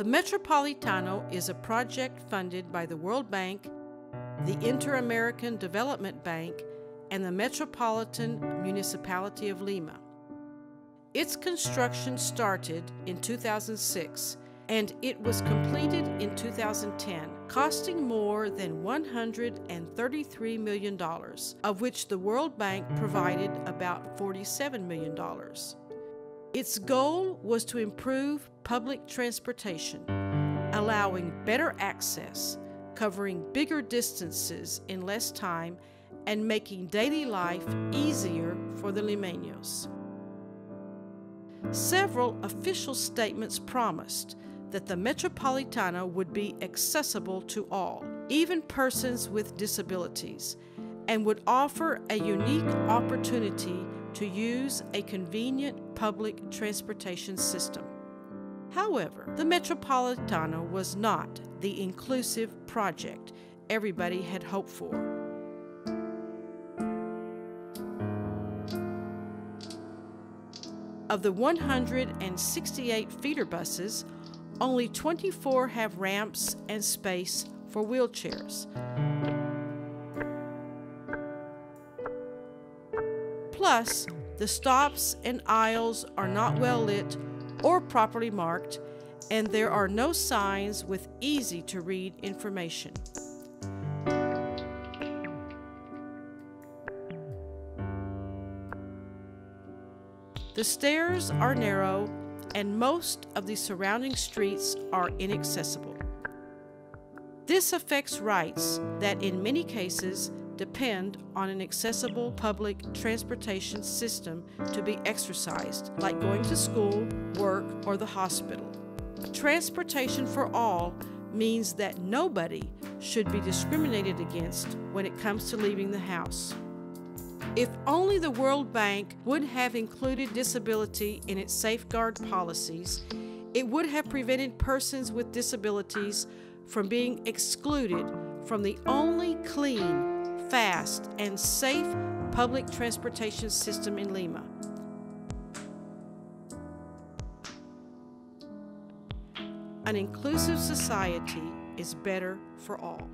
The Metropolitano is a project funded by the World Bank, the Inter American Development Bank, and the Metropolitan Municipality of Lima. Its construction started in 2006 and it was completed in 2010, costing more than $133 million, of which the World Bank provided about $47 million. Its goal was to improve public transportation, allowing better access, covering bigger distances in less time, and making daily life easier for the Limeños. Several official statements promised that the Metropolitana would be accessible to all, even persons with disabilities, and would offer a unique opportunity to use a convenient public transportation system. However, the Metropolitano was not the inclusive project everybody had hoped for. Of the 168 feeder buses, only 24 have ramps and space for wheelchairs. Plus, the stops and aisles are not well lit or properly marked, and there are no signs with easy to read information. The stairs are narrow and most of the surrounding streets are inaccessible. This affects rights that, in many cases, depend on an accessible public transportation system to be exercised, like going to school, work, or the hospital. Transportation for all means that nobody should be discriminated against when it comes to leaving the house. If only the World Bank would have included disability in its safeguard policies, it would have prevented persons with disabilities from being excluded from the only clean, fast, and safe public transportation system in Lima. An inclusive society is better for all.